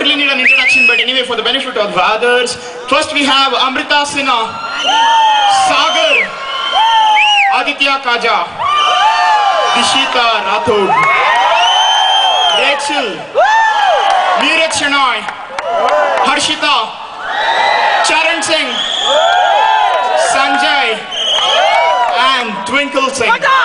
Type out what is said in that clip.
really need an introduction, but anyway, for the benefit of others. First we have Amrita Sinha, Sagar, Aditya Kaja, Dishita Rathod, Rachel, Neeraj Shenoy, Harshita, Charan Singh, Sanjay, and Twinkle Singh.